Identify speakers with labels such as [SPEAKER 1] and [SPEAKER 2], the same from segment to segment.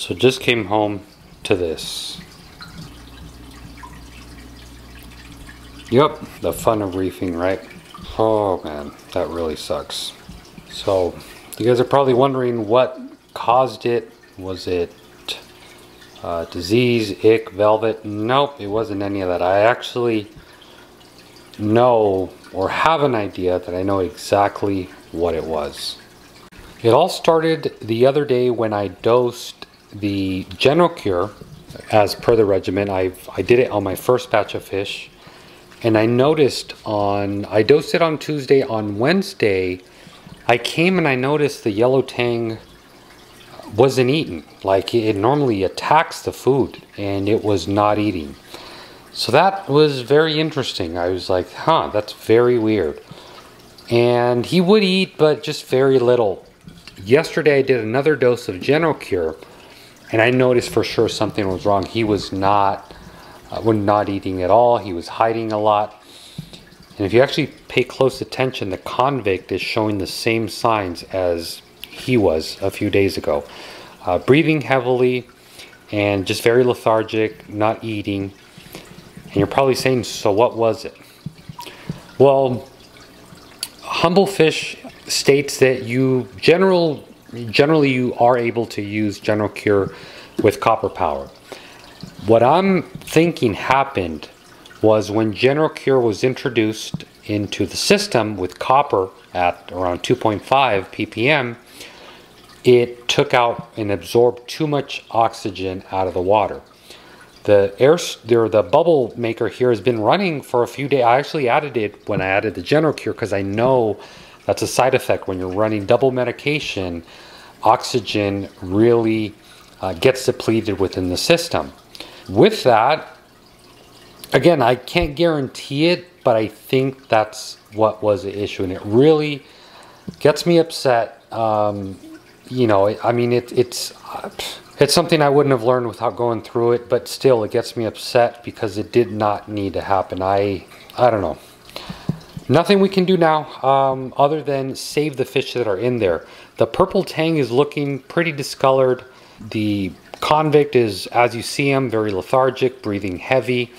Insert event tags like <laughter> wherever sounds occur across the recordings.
[SPEAKER 1] So just came home to this. Yep, the fun of reefing, right? Oh man, that really sucks. So, you guys are probably wondering what caused it. Was it uh, disease, ick, velvet? Nope, it wasn't any of that. I actually know or have an idea that I know exactly what it was. It all started the other day when I dosed the General Cure as per the regimen. I I did it on my first batch of fish and I noticed on I dosed it on Tuesday. On Wednesday I came and I noticed the yellow tang wasn't eaten. Like it normally attacks the food and it was not eating. So that was very interesting. I was like huh that's very weird. And he would eat but just very little. Yesterday I did another dose of General Cure and I noticed for sure something was wrong he was not uh, when not eating at all. He was hiding a lot. And if you actually pay close attention, the convict is showing the same signs as he was a few days ago. Uh, breathing heavily and just very lethargic, not eating. And you're probably saying, so what was it? Well, Humblefish states that you general generally you are able to use General Cure with copper power. What I'm thinking happened was when General Cure was introduced into the system with copper at around 2.5 ppm, it took out and absorbed too much oxygen out of the water. The air, the bubble maker here has been running for a few days. I actually added it when I added the General Cure because I know that's a side effect when you're running double medication. Oxygen really uh, gets depleted within the system with that, again, I can't guarantee it, but I think that's what was the issue. And it really gets me upset. Um, you know, I mean, it, it's, it's something I wouldn't have learned without going through it, but still it gets me upset because it did not need to happen. I, I don't know. Nothing we can do now um, other than save the fish that are in there. The purple tang is looking pretty discolored. The Convict is, as you see him, very lethargic, breathing heavy.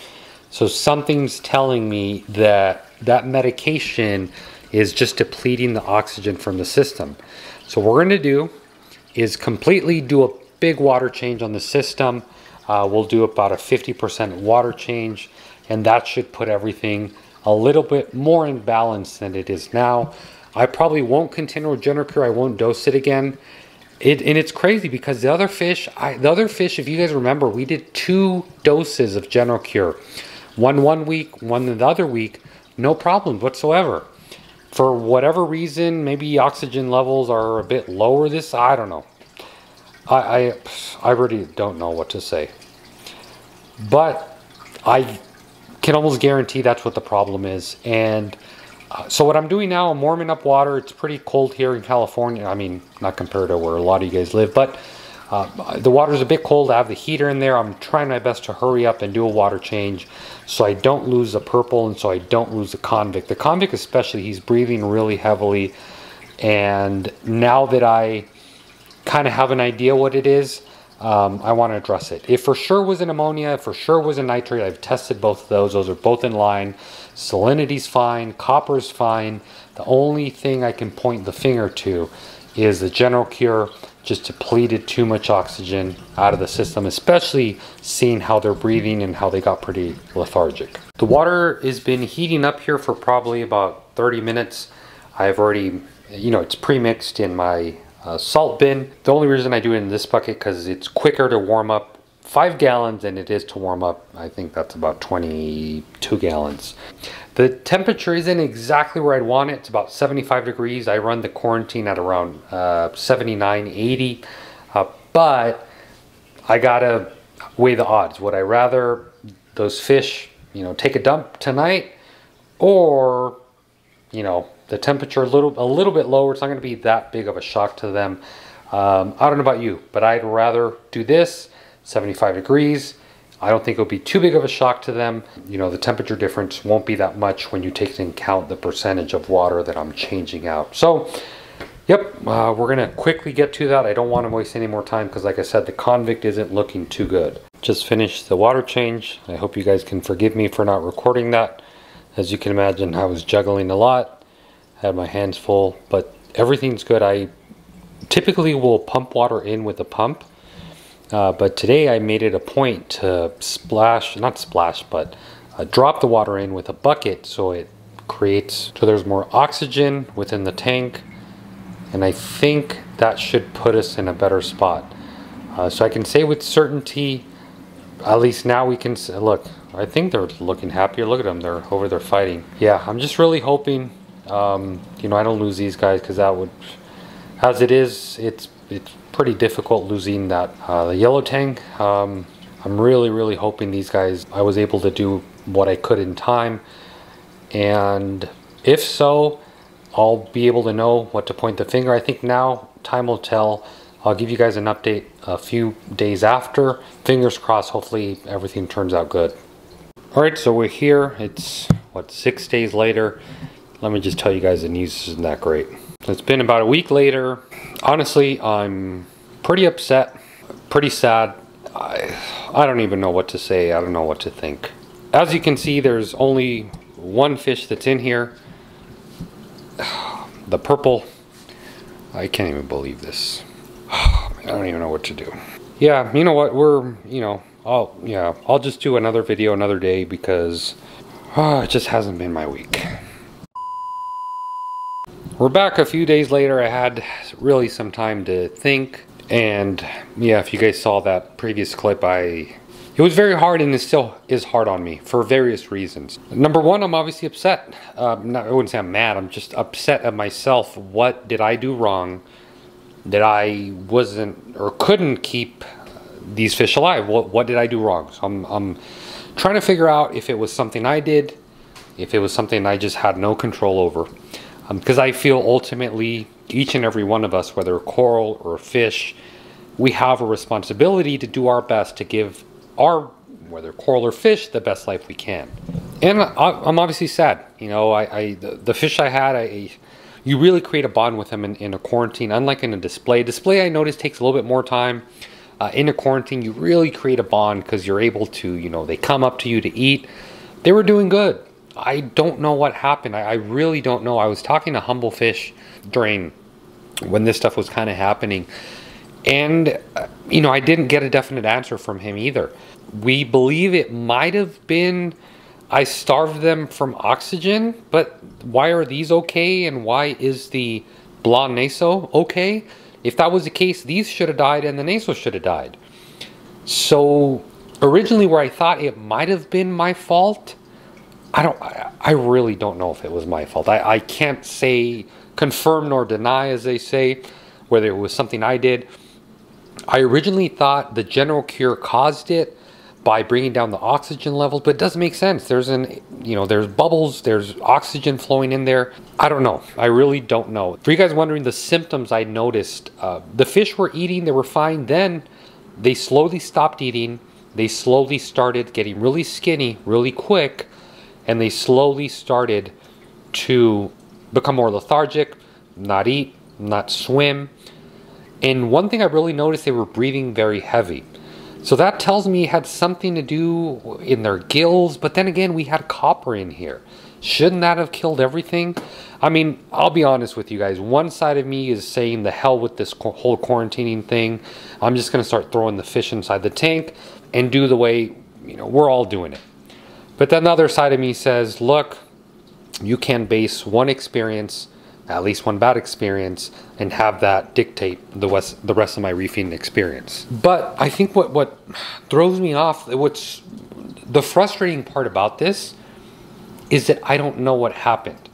[SPEAKER 1] So something's telling me that that medication is just depleting the oxygen from the system. So what we're going to do is completely do a big water change on the system. Uh, we'll do about a 50% water change and that should put everything a little bit more in balance than it is now. I probably won't continue with General Cure. I won't dose it again it, and it's crazy because the other fish, I, the other fish, if you guys remember, we did two doses of General Cure. One one week, one the other week, no problems whatsoever. For whatever reason, maybe oxygen levels are a bit lower this, I don't know. I, I, I really don't know what to say. But I can almost guarantee that's what the problem is. And so what I'm doing now, I'm warming up water. It's pretty cold here in California. I mean, not compared to where a lot of you guys live, but uh, the water's a bit cold. I have the heater in there. I'm trying my best to hurry up and do a water change so I don't lose the purple and so I don't lose the convict. The convict especially, he's breathing really heavily. And now that I kind of have an idea what it is, um, I want to address it. If for sure was an ammonia, for sure was a nitrate, I've tested both of those. Those are both in line. Salinity's fine, copper's fine. The only thing I can point the finger to is the general cure just depleted too much oxygen out of the system, especially seeing how they're breathing and how they got pretty lethargic. The water has been heating up here for probably about 30 minutes. I've already, you know, it's pre-mixed in my uh, salt bin. The only reason I do it in this bucket because it's quicker to warm up five gallons and it is to warm up. I think that's about 22 gallons. The temperature isn't exactly where I'd want it. It's about 75 degrees. I run the quarantine at around uh, 79, 80. Uh, but I gotta weigh the odds. Would I rather those fish, you know, take a dump tonight or, you know, the temperature a little, a little bit lower. It's not gonna be that big of a shock to them. Um, I don't know about you, but I'd rather do this 75 degrees. I don't think it'll be too big of a shock to them. You know, the temperature difference won't be that much when you take into account the percentage of water that I'm changing out. So Yep, uh, we're gonna quickly get to that. I don't want to waste any more time because like I said, the Convict isn't looking too good. Just finished the water change. I hope you guys can forgive me for not recording that. As you can imagine, I was juggling a lot, had my hands full, but everything's good. I typically will pump water in with a pump, uh, but today I made it a point to splash, not splash, but uh, drop the water in with a bucket so it creates, so there's more oxygen within the tank and I think that should put us in a better spot. Uh, so I can say with certainty, at least now we can look, I think they're looking happier. Look at them, they're over there fighting. Yeah, I'm just really hoping, um, you know, I don't lose these guys because that would, as it is, it's it's pretty difficult losing that. Uh, the yellow tang, um, I'm really, really hoping these guys, I was able to do what I could in time. And if so, I'll be able to know what to point the finger. I think now time will tell. I'll give you guys an update a few days after. Fingers crossed, hopefully everything turns out good. All right, so we're here. It's, what, six days later. Let me just tell you guys the news isn't that great. It's been about a week later. Honestly, I'm pretty upset, pretty sad. I, I don't even know what to say. I don't know what to think. As you can see, there's only one fish that's in here <sighs> the purple. I can't even believe this. I don't even know what to do. Yeah, you know what? We're, you know, I'll, yeah, I'll just do another video another day because oh, it just hasn't been my week. We're back a few days later. I had really some time to think. And yeah, if you guys saw that previous clip, I it was very hard and it still is hard on me for various reasons. Number one, I'm obviously upset. Uh, not, I wouldn't say I'm mad, I'm just upset at myself. What did I do wrong that I wasn't or couldn't keep these fish alive? What, what did I do wrong? So I'm, I'm trying to figure out if it was something I did, if it was something I just had no control over. Because um, I feel ultimately each and every one of us, whether coral or fish, we have a responsibility to do our best to give our, whether coral or fish, the best life we can. And I, am obviously sad. You know, I, I the, the, fish I had, I, you really create a bond with them in, in, a quarantine, unlike in a display. Display, I noticed, takes a little bit more time. Uh, in a quarantine, you really create a bond because you're able to, you know, they come up to you to eat. They were doing good. I don't know what happened. I, I really don't know. I was talking to Humble Fish during when this stuff was kind of happening and, uh, you know, I didn't get a definite answer from him either. We believe it might have been I starved them from oxygen, but why are these okay and why is the blonde naso okay? If that was the case, these should have died and the naso should have died. So originally where I thought it might have been my fault, I don't I really don't know if it was my fault. I, I can't say confirm nor deny as they say whether it was something I did I originally thought the general cure caused it by bringing down the oxygen levels, but it doesn't make sense. There's an, you know, there's bubbles, there's oxygen flowing in there. I don't know. I really don't know. For you guys wondering the symptoms I noticed, uh, the fish were eating, they were fine. Then they slowly stopped eating. They slowly started getting really skinny really quick, and they slowly started to become more lethargic, not eat, not swim. And one thing I really noticed, they were breathing very heavy. So that tells me it had something to do in their gills, but then again, we had copper in here. Shouldn't that have killed everything? I mean, I'll be honest with you guys. One side of me is saying the hell with this whole quarantining thing. I'm just going to start throwing the fish inside the tank and do the way, you know, we're all doing it. But then the other side of me says, look, you can base one experience at least one bad experience and have that dictate the rest, the rest of my reefing experience. But I think what, what throws me off, what's the frustrating part about this is that I don't know what happened.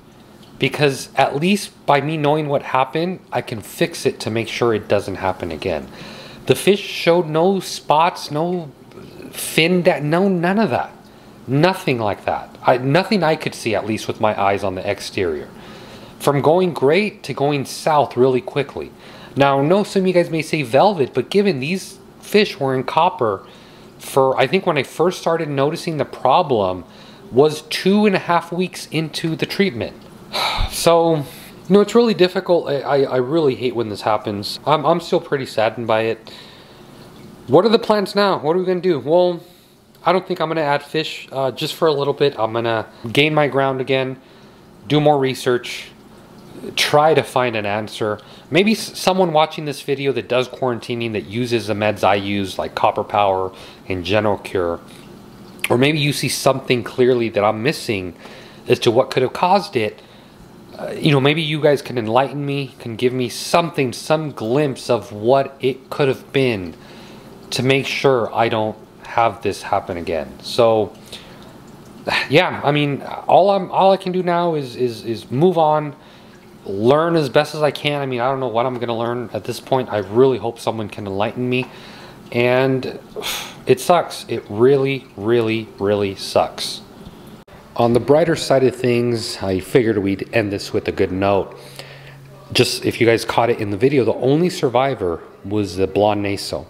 [SPEAKER 1] Because at least by me knowing what happened, I can fix it to make sure it doesn't happen again. The fish showed no spots, no fin, no, none of that. Nothing like that. I, nothing I could see, at least with my eyes on the exterior from going great to going south really quickly. Now, I know some of you guys may say velvet, but given these fish were in copper for, I think when I first started noticing the problem, was two and a half weeks into the treatment. <sighs> So, You know, it's really difficult. I, I, I really hate when this happens. I'm, I'm still pretty saddened by it. What are the plans now? What are we going to do? Well, I don't think I'm going to add fish uh, just for a little bit. I'm going to gain my ground again, do more research, try to find an answer. Maybe someone watching this video that does quarantining that uses the meds I use like Copper Power and General Cure, or maybe you see something clearly that I'm missing as to what could have caused it. Uh, you know, maybe you guys can enlighten me, can give me something, some glimpse of what it could have been to make sure I don't have this happen again. So, <sighs> yeah, I mean, all I'm all I can do now is is is move on learn as best as I can. I mean, I don't know what I'm going to learn at this point. I really hope someone can enlighten me. And it sucks. It really, really, really sucks. On the brighter side of things, I figured we'd end this with a good note. Just if you guys caught it in the video, the only survivor was the blonde naso.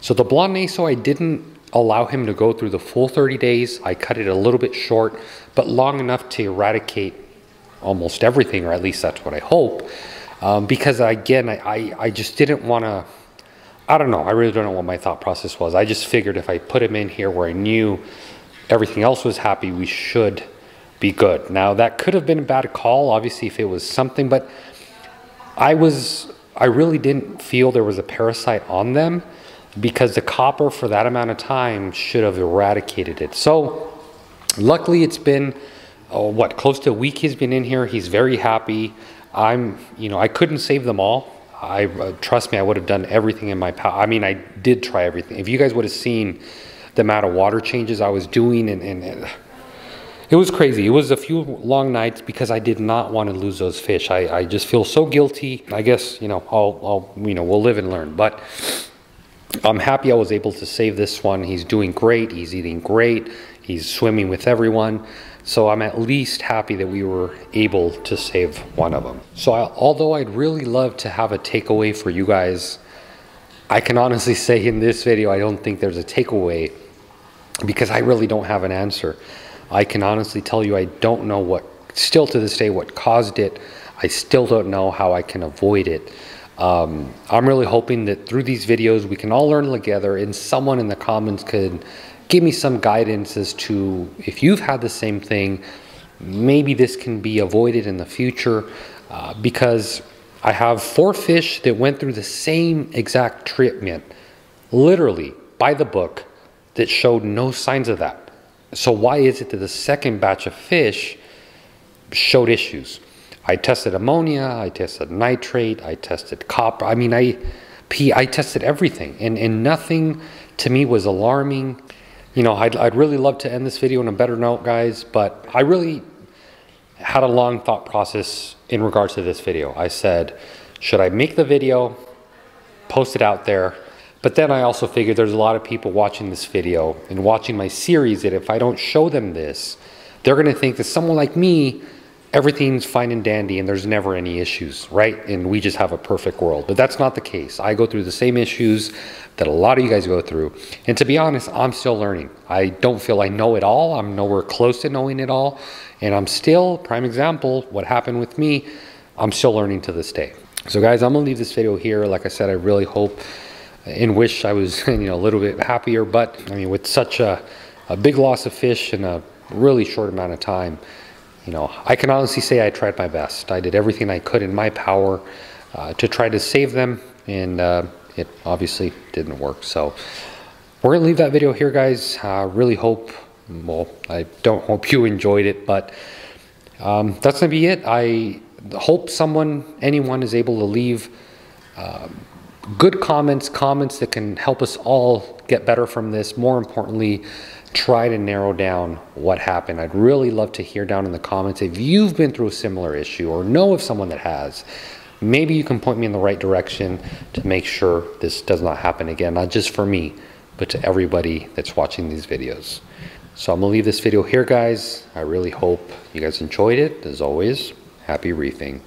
[SPEAKER 1] So the blonde naso, I didn't allow him to go through the full 30 days. I cut it a little bit short, but long enough to eradicate almost everything, or at least that's what I hope. Um, because again, I, I, I just didn't want to. I don't know. I really don't know what my thought process was. I just figured if I put him in here where I knew everything else was happy, we should be good. Now that could have been a bad call, obviously, if it was something, but I was. I really didn't feel there was a parasite on them because the copper for that amount of time should have eradicated it. So luckily it's been oh, what close to a week he's been in here. He's very happy. I'm, you know, I couldn't save them all. I uh, trust me, I would have done everything in my power. I mean, I did try everything. If you guys would have seen the amount of water changes I was doing, and, and, and it was crazy. It was a few long nights because I did not want to lose those fish. I, I just feel so guilty. I guess you know, I'll, I'll, you know, we'll live and learn. But I'm happy I was able to save this one. He's doing great. He's eating great. He's swimming with everyone. So I'm at least happy that we were able to save one of them. So I, although I'd really love to have a takeaway for you guys, I can honestly <laughs> say in this video, I don't think there's a takeaway because I really don't have an answer. I can honestly tell you I don't know what, still to this day, what caused it. I still don't know how I can avoid it. Um, I'm really hoping that through these videos we can all learn together and someone in the comments could give me some guidance as to if you've had the same thing, maybe this can be avoided in the future uh, because I have four fish that went through the same exact treatment, literally by the book, that showed no signs of that. So, why is it that the second batch of fish showed issues? I tested ammonia, I tested nitrate, I tested copper. I mean, I, I tested everything, and, and nothing to me was alarming you know, I'd, I'd really love to end this video on a better note, guys, but I really had a long thought process in regards to this video. I said, should I make the video, post it out there? But then I also figured there's a lot of people watching this video and watching my series that if I don't show them this, they're to think that someone like me everything's fine and dandy and there's never any issues, right? And we just have a perfect world. But that's not the case. I go through the same issues that a lot of you guys go through. And to be honest, I'm still learning. I don't feel I know it all. I'm nowhere close to knowing it all. And I'm still, prime example, what happened with me, I'm still learning to this day. So guys, I'm gonna leave this video here. Like I said, I really hope and wish I was <laughs> you know a little bit happier. But I mean, with such a, a big loss of fish in a really short amount of time, you know, I can honestly say I tried my best. I did everything I could in my power uh, to try to save them, and uh, it obviously didn't work. So we're gonna leave that video here, guys. I uh, really hope, well, I don't hope you enjoyed it, but um, that's gonna be it. I hope someone, anyone, is able to leave. Um, good comments, comments that can help us all get better from this. More importantly, try to narrow down what happened. I'd really love to hear down in the comments if you've been through a similar issue or know of someone that has. Maybe you can point me in the right direction to make sure this does not happen again, not just for me, but to everybody that's watching these videos. So I'm gonna leave this video here, guys. I really hope you guys enjoyed it. As always, happy reefing.